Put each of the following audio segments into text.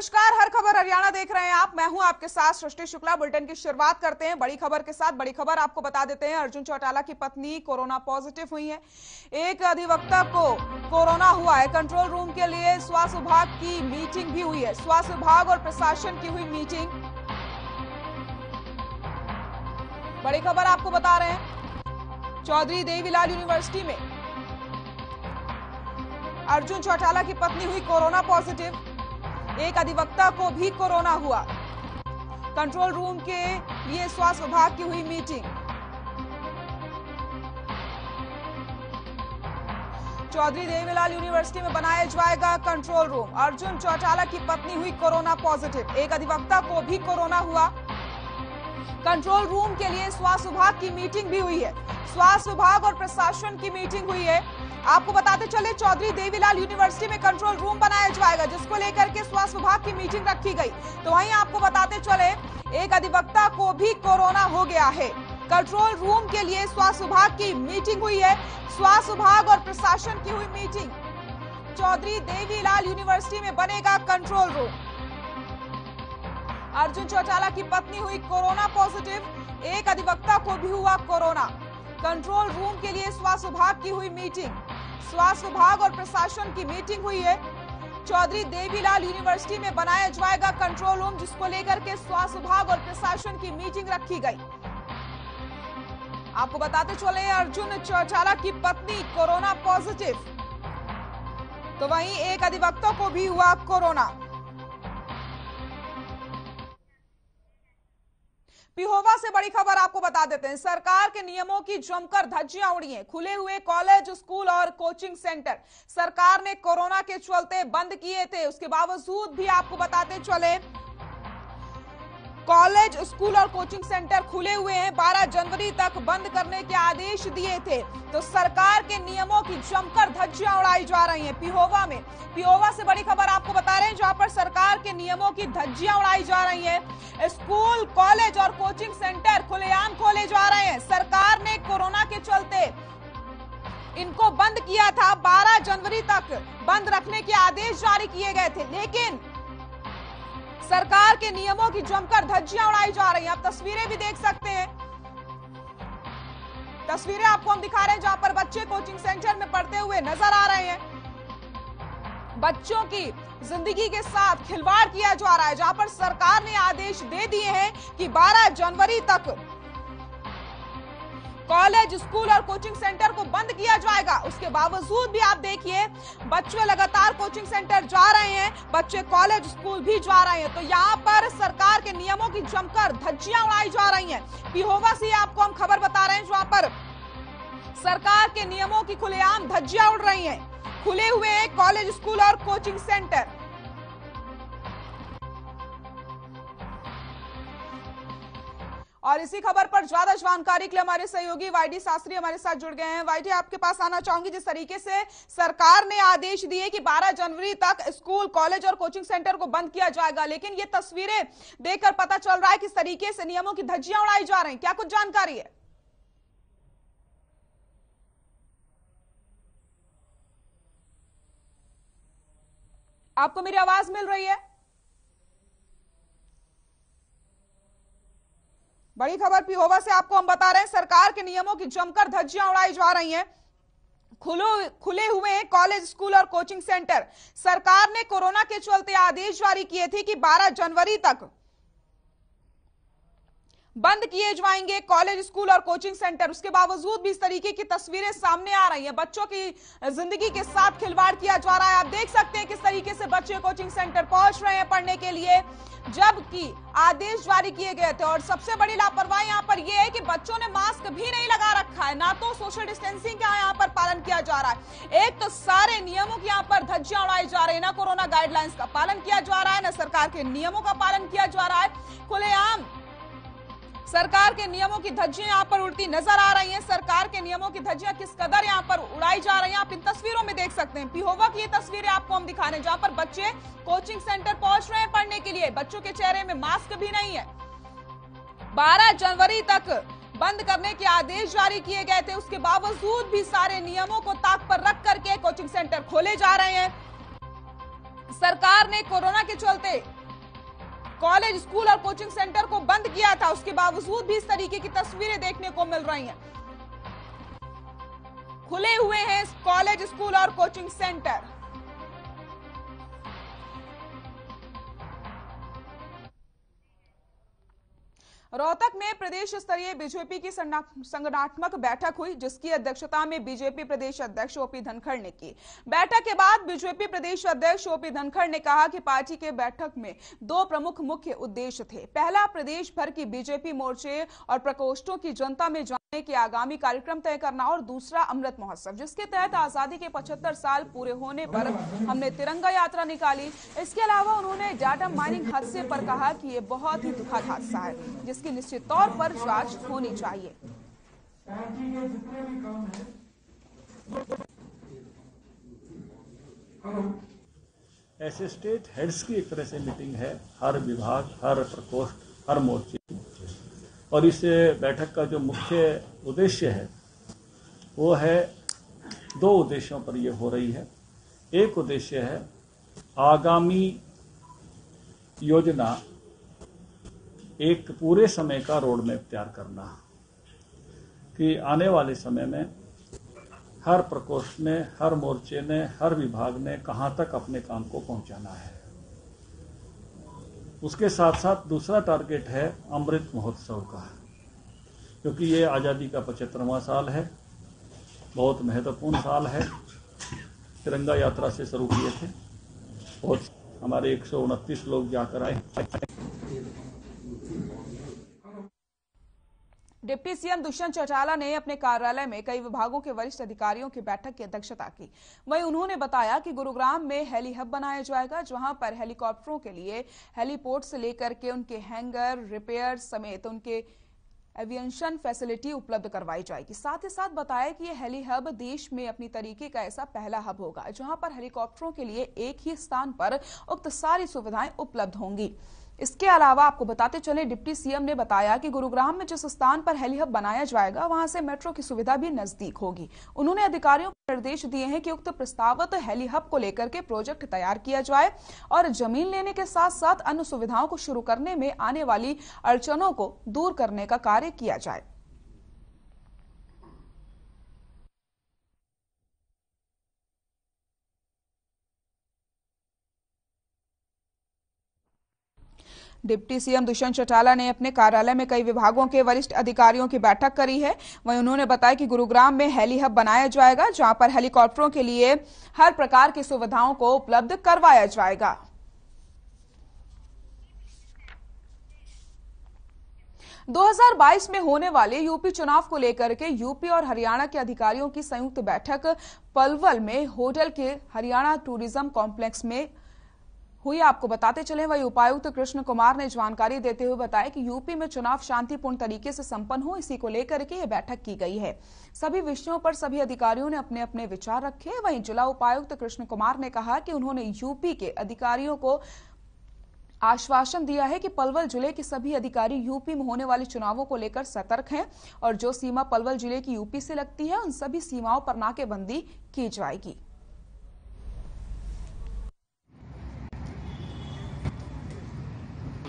नमस्कार, हर खबर हरियाणा देख रहे हैं आप। मैं हूँ आपके साथ सृष्टि शुक्ला। बुलेटिन की शुरुआत करते हैं बड़ी खबर के साथ। बड़ी खबर आपको बता देते हैं। अर्जुन चौटाला की पत्नी कोरोना पॉजिटिव हुई है। एक अधिवक्ता को कोरोना हुआ है। कंट्रोल रूम के लिए स्वास्थ्य विभाग की मीटिंग भी हुई है। स्वास्थ्य विभाग और प्रशासन की हुई मीटिंग। बड़ी खबर आपको बता रहे हैं। चौधरी देवीलाल यूनिवर्सिटी में अर्जुन चौटाला की पत्नी हुई कोरोना पॉजिटिव। एक अधिवक्ता को भी कोरोना हुआ। कंट्रोल रूम के लिए स्वास्थ्य विभाग की हुई मीटिंग। चौधरी देवीलाल यूनिवर्सिटी में बनाया जाएगा कंट्रोल रूम। अर्जुन चौटाला की पत्नी हुई कोरोना पॉजिटिव। एक अधिवक्ता को भी कोरोना हुआ। कंट्रोल रूम के लिए स्वास्थ्य विभाग की मीटिंग भी हुई है। स्वास्थ्य विभाग और प्रशासन की मीटिंग हुई है। आपको बताते चले, चौधरी देवीलाल यूनिवर्सिटी में कंट्रोल रूम बनाया जाएगा, जिसको लेकर के स्वास्थ्य विभाग की मीटिंग रखी गई। तो वहीं आपको बताते चले, एक अधिवक्ता को भी कोरोना हो गया है। कंट्रोल रूम के लिए स्वास्थ्य विभाग की मीटिंग हुई है। स्वास्थ्य विभाग और प्रशासन की हुई मीटिंग चौधरी देवीलाल यूनिवर्सिटी में बनेगा कंट्रोल रूम अर्जुन चौटाला की पत्नी हुई कोरोना पॉजिटिव एक अधिवक्ता को भी हुआ कोरोना। कंट्रोल रूम के लिए स्वास्थ्य विभाग की हुई मीटिंग स्वास्थ्य विभाग और प्रशासन की मीटिंग हुई है। चौधरी देवीलाल यूनिवर्सिटी में बनाया जाएगा कंट्रोल रूम जिसको लेकर के स्वास्थ्य विभाग और प्रशासन की मीटिंग रखी गई। आपको बताते चले, अर्जुन चौचाला की पत्नी कोरोना पॉजिटिव। तो वहीं एक अधिवक्ता को भी हुआ कोरोना। पिहोवा से बड़ी खबर आपको बता देते हैं। सरकार के नियमों की जमकर धज्जियाँ उड़ी हैं। खुले हुए कॉलेज, स्कूल और कोचिंग सेंटर। सरकार ने कोरोना के चलते बंद किए थे। उसके बावजूद भी आपको बताते चले, कॉलेज, स्कूल और कोचिंग सेंटर खुले हुए हैं। 12 जनवरी तक बंद करने के आदेश दिए थे। तो सरकार के नियमों की जमकर धज्जियाँ उड़ाई जा रही हैं। पिहोवा में पिहोवा से बड़ी खबर आपको बता रहे हैं, जहाँ पर सरकार के नियमों की धज्जियाँ उड़ाई जा स्कूल, कॉलेज और कोचिंग सेंटर खुलेआम खोले जा रहे हैं। सरकार ने कोरोना के चलते इनको बंद किया था। 12 जनवरी तक बंद रखने के आदेश जारी किए गए थे। लेकिन सरकार के नियमों की जमकर धज्जियाँ उड़ाई जा रही हैं। आप तस्वीरें भी देख सकते हैं। तस्वीरें आपको हम दिखा रहे हैं जहाँ पर बच्चे कोचिंग सेंटर में पढ़ते हुए नज़र आ रहे हैं। बच्चों की ज़िंदगी के साथ खिलवाड़ किया जा रहा है, जहाँ पर सरकार ने आदेश दे दिए हैं कि 12 जनवरी तक कॉलेज, स्कूल और कोचिंग सेंटर को बंद किया जाएगा। उसके बावजूद भी आप देखिए, बच्चे लगातार कोचिंग सेंटर जा रहे हैं, बच्चे कॉलेज, स्कूल भी जा रहे हैं। तो यहाँ पर सरकार के नियमों की जमकर धज्जियाँ उड़ाई जा रही हैं। पिहोवा से आपको हम खबर बता रहे हैं, जहाँ पर सरकार के नियमों की खुलेआम धज्जियाँ उड़ रही हैं। खुले हुए हैं कॉलेज स्कूल और कोचिंग सेंटर। और इसी खबर पर ज़्यादा जानकारी के लिए हमारे सहयोगी वाईडी शास्त्री हमारे साथ जुड़ गए हैं। वाईडी, आपके पास आना चाहूँगी। जिस तरीके से सरकार ने आदेश दिए कि 12 जनवरी तक स्कूल, कॉलेज और कोचिंग सेंटर को बंद किया जाएगा, लेकिन ये तस्वीरें देखकर पता चल रहा है किस तरीके से नियमों की धज्जियाँ उड़ाई जा रही क्या कुछ जानकारी है? आपको मेरी आवाज़ मिल रही है? बड़ी खबर पिहोवा से आपको हम बता रहे हैं, सरकार के नियमों की जमकर धज्जियाँ उड़ाई जा रही हैं। खुलो, खुले हुए हैं कॉलेज, स्कूल और कोचिंग सेंटर। सरकार ने कोरोना के चलते आदेश जारी किए थे कि 12 जनवरी तक बंद किए जाएँगे कॉलेज, स्कूल और कोचिंग सेंटर। उसके बावजूद भी इस तरीके की तस्वीरें सामने आ रही हैं। बच्चों की ज़िंदगी के साथ खिलवाड़ किया जा रहा है। आप देख सकते हैं किस तरीके से बच्चे कोचिंग सेंटर पहुँच रहे हैं पढ़ने के लिए। जबकि आदेश जारी किए गए थे और सबसे बड़ी लापरवाही यहाँ पर यह है कि बच्चों ने मास्क भी नहीं लगा रखा है। ना तो सोशल डिस्टेंसिंग का यहाँ पर पालन किया जा रहा है। एक तो सारे नियमों की यहाँ पर धज्जियाँ उड़ाई जा रही है। ना कोरोना गाइडलाइंस का पालन किया जा रहा है, ना सरकार के नियमों का पालन किया जा रहा है। खुलेआम सरकार के नियमों की धज्जियाँ यहाँ पर उड़ती नज़र आ रही हैं। सरकार के नियमों की धज्जियाँ किस कदर यहाँ पर उड़ाई जा रही हैं, आप इन तस्वीरों में देख सकते हैं। पिहोवा की ये तस्वीरें आपको हम दिखा रहे हैं, जहाँ पर बच्चे कोचिंग सेंटर पहुँच रहे हैं पढ़ने के लिए। बच्चों के चेहरे में मास्क भी नहीं है। बारह जनवरी तक बंद करने के आदेश जारी किए गए थे। उसके बावजूद भी सारे नियमों को ताक पर रख करके कोचिंग सेंटर खोले जा रहे हैं। सरकार ने कोरोना के चलते कॉलेज, स्कूल और कोचिंग सेंटर को बंद किया था। उसके बावजूद भी इस तरीके की तस्वीरें देखने को मिल रही हैं। खुले हुए हैं कॉलेज, स्कूल और कोचिंग सेंटर। रोहतक में प्रदेश स्तरीय बीजेपी की संगठनात्मक बैठक हुई, जिसकी अध्यक्षता में बीजेपी प्रदेश अध्यक्ष ओपी धनखड़ ने की। बैठक के बाद बीजेपी प्रदेश अध्यक्ष ओपी धनखड़ ने कहा कि पार्टी के बैठक में दो प्रमुख मुख्य उद्देश्य थे। पहला, प्रदेश भर की बीजेपी मोर्चे और प्रकोष्ठों की जनता में जाने के आगामी कार्यक्रम तय करना और दूसरा, अमृत महोत्सव, जिसके तहत आज़ादी के 75 साल पूरे होने पर हमने तिरंगा यात्रा निकाली। इसके अलावा उन्होंने डाटा माइनिंग हादसे पर कहा कि ये बहुत ही दुखद हादसा है जिसकी निश्चित तौर पर जाँच होनी चाहिए। ऐसे स्टेट हेड्स की एक तरह से मीटिंग है हर विभाग हर प्रकोष्ठ हर मोर्चे। और इस बैठक का जो मुख्य उद्देश्य है वो है दो उद्देश्यों पर ये हो रही है। एक उद्देश्य है आगामी योजना एक पूरे समय का रोड मैप तैयार करना। कि आने वाले समय में हर प्रकोष्ठ ने हर मोर्चे ने हर विभाग ने कहाँ तक अपने काम को पहुंचाना है। उसके साथ साथ दूसरा टारगेट है अमृत महोत्सव का। क्योंकि ये आज़ादी का पचहत्तरवा साल है, बहुत महत्वपूर्ण साल है। तिरंगा यात्रा से शुरू किए थे, बहुत हमारे एक सौ उनतीस लोग जाकर आए। डिप्टी सीएम दुष्यंत चौटाला ने अपने कार्यालय में कई विभागों के वरिष्ठ अधिकारियों की बैठक की अध्यक्षता की। वहीं उन्होंने बताया कि गुरुग्राम में हेली हब बनाया जाएगा, जहाँ पर हेलीकॉप्टरों के लिए हेलीपोर्ट से लेकर के उनके हैंगर, रिपेयर समेत उनके एविएशन फैसिलिटी उपलब्ध करवाई जाएगी। साथ ही साथ बताया कि यह हेली हब देश में अपनी तरीके का ऐसा पहला हब होगा, जहाँ पर हेलीकॉप्टरों के लिए एक ही स्थान पर उक्त सारी सुविधाएँ उपलब्ध होंगी। इसके अलावा आपको बताते चले, डिप्टी सीएम ने बताया कि गुरुग्राम में जिस स्थान पर हेलीहब बनाया जाएगा, वहाँ से मेट्रो की सुविधा भी नज़दीक होगी। उन्होंने अधिकारियों को निर्देश दिए हैं कि उक्त प्रस्तावित हेलीहब को लेकर के प्रोजेक्ट तैयार किया जाए और ज़मीन लेने के साथ साथ अन्य सुविधाओं को शुरू करने में आने वाली अड़चनों को दूर करने का कार्य किया जाए। डिप्टी सीएम दुष्यंत चौटाला ने अपने कार्यालय में कई विभागों के वरिष्ठ अधिकारियों की बैठक करी है। वहीं उन्होंने बताया कि गुरुग्राम में हेली हब बनाया जाएगा, जहाँ पर हेलीकॉप्टरों के लिए हर प्रकार की सुविधाओं को उपलब्ध करवाया जाएगा। दो हज़ार बाईस में होने वाले यूपी चुनाव को लेकर के यूपी और हरियाणा के अधिकारियों की संयुक्त बैठक पलवल में होटल के हरियाणा टूरिज़्म कॉम्प्लेक्स में हुई, आपको बताते चले, वही उपायुक्त कृष्ण कुमार ने जानकारी देते हुए बताया कि यूपी में चुनाव शांतिपूर्ण तरीके से संपन्न हो, इसी को लेकर के यह बैठक की गई है। सभी विषयों पर सभी अधिकारियों ने अपने अपने विचार रखे। वहीं जिला उपायुक्त कृष्ण कुमार ने कहा कि उन्होंने यूपी के अधिकारियों को आश्वासन दिया है कि पलवल ज़िले के सभी अधिकारी यूपी में होने वाले चुनावों को लेकर सतर्क हैं और जो सीमा पलवल ज़िले की यूपी से लगती है, उन सभी सीमाओं पर नाकेबंदी की जाएगी।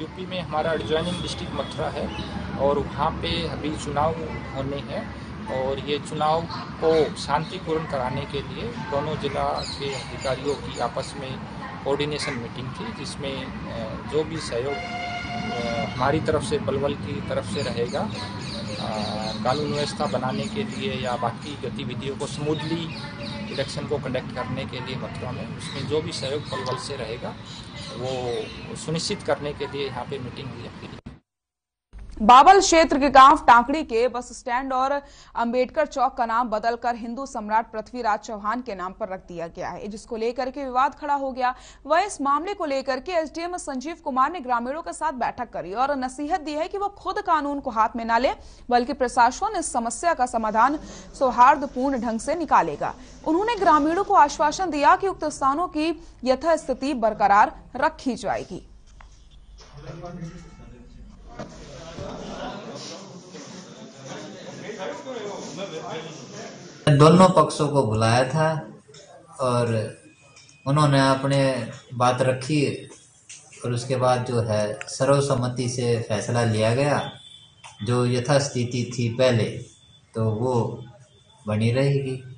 यूपी में हमारा एडजॉइनिंग डिस्ट्रिक्ट मथुरा है और वहाँ पे अभी चुनाव होने हैं और ये चुनाव को शांतिपूर्ण कराने के लिए दोनों जिला के अधिकारियों की आपस में कोऑर्डिनेशन मीटिंग थी जिसमें जो भी सहयोग हमारी तरफ़ से, पलवल की तरफ़ से रहेगा कानून व्यवस्था बनाने के लिए या बाकी गतिविधियों को स्मूथली इलेक्शन को कंडक्ट करने के लिए मथुरा में, उसमें जो भी सहयोग पलवल से रहेगा वो सुनिश्चित करने के लिए यहाँ पे मीटिंग हुई बाबल क्षेत्र के गाँव टांकड़ी के बस स्टैंड और अंबेडकर चौक का नाम बदलकर हिंदू सम्राट पृथ्वीराज चौहान के नाम पर रख दिया गया है। जिसको लेकर के विवाद खड़ा हो गया, वह इस मामले को लेकर के एसडीएम संजीव कुमार ने ग्रामीणों के साथ बैठक करी और नसीहत दी है कि वो खुद कानून को हाथ में न ले, बल्कि प्रशासन इस समस्या का समाधान सौहार्दपूर्ण ढंग से निकालेगा। उन्होंने ग्रामीणों को आश्वासन दिया कि उक्त स्थानों की यथास्थिति बरकरार रखी जाएगी। दोनों पक्षों को बुलाया था और उन्होंने अपने बात रखी और उसके बाद जो है सर्वसम्मति से फैसला लिया गया। जो यथास्थिति थी पहले तो वो बनी रहेगी।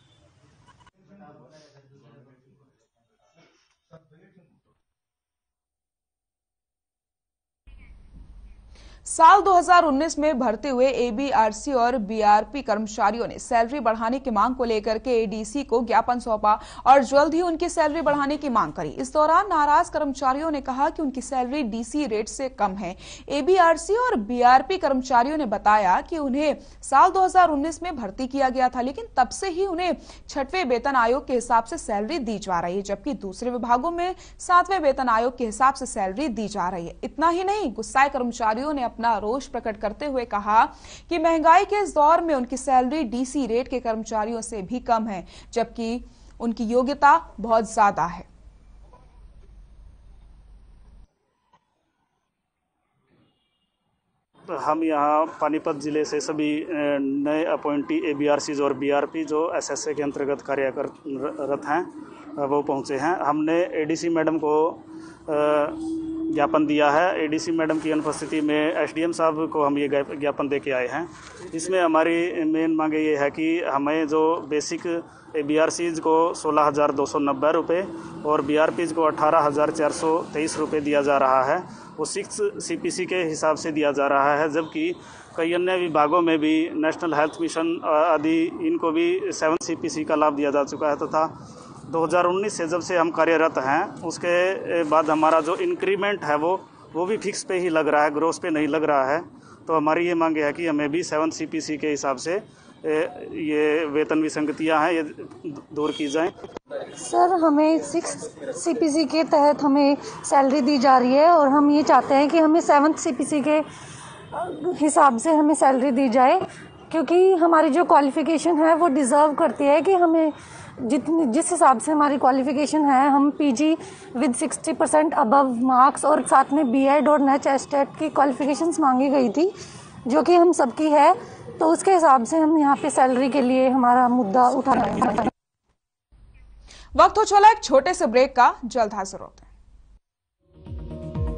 साल 2019 में भर्ती हुए एबीआरसी और बीआरपी कर्मचारियों ने सैलरी बढ़ाने की मांग को लेकर के एडीसी को ज्ञापन सौंपा और जल्द ही उनकी सैलरी बढ़ाने की मांग करी। इस दौरान नाराज़ कर्मचारियों ने कहा कि उनकी सैलरी डीसी रेट से कम है। एबीआरसी और बीआरपी कर्मचारियों ने बताया कि उन्हें साल 2019 में भर्ती किया गया था, लेकिन तब से ही उन्हें छठवें वेतन आयोग के हिसाब से सैलरी दी जा रही है, जबकि दूसरे विभागों में सातवें वेतन आयोग के हिसाब से सैलरी दी जा रही है। इतना ही नहीं, गुस्साए कर्मचारियों ने अपना रोष प्रकट करते हुए कहा कि महँगाई के इस दौर में उनकी सैलरी डीसी रेट के कर्मचारियों से भी कम है, जबकि उनकी योग्यता बहुत ज़्यादा है। हम यहाँ पानीपत ज़िले से सभी नए अपॉइंटी ए और बी आर पी जो एस एस ए के अंतर्गत कार्यरत हैं, वो पहुँचे हैं। हमने ए डी सी मैडम को ज्ञापन दिया है। एडीसी मैडम की अनुपस्थिति में एसडीएम साहब को हम ये ज्ञापन दे के आए हैं। इसमें हमारी मेन मांग ये है कि हमें जो बेसिक बी आर सीज को सोलह हज़ार दो सौ नब्बे रुपये और बी आर पीज को अठारह हज़ार चार सौ तेईस रुपये दिया जा रहा है। वो सिक्स सी पी सी के हिसाब से दिया जा रहा है, जबकि कई अन्य विभागों में भी नेशनल हेल्थ मिशन आदि, इनको भी सेवन सी पी सी का लाभ दिया जा चुका है तथा तो 2019 से जब से हम कार्यरत हैं, उसके बाद हमारा जो इंक्रीमेंट है वो वो भी फिक्स पे ही लग रहा है ग्रोस पे नहीं लग रहा है। तो हमारी ये मांग है कि हमें भी सेवन सी के हिसाब से ये वेतन विसंगतियाँ हैं, ये दूर की जाएँ। सर, हमें सिक्स सीपीसी के तहत हमें सैलरी दी जा रही है और हम ये चाहते हैं कि हमें सेवन्थ सीपीसी के हिसाब से हमें सैलरी दी जाए। क्योंकि हमारी जो क्वालिफ़िकेशन है, वो डिज़र्व करती है कि हमें जितनी, जिस हिसाब से हमारी क्वालिफिकेशन है, हम PG with sixty percent above marks और साथ में बीएड और नेच एस्टेट की क्वालिफिकेशंस मांगी गई थी, जो कि हम सबकी है तो उसके हिसाब से हम यहाँ पे सैलरी के लिए हमारा मुद्दा उठा रहे हैं। वक्त हो चला एक छोटे से ब्रेक का, जल्द हाजिर होते हैं।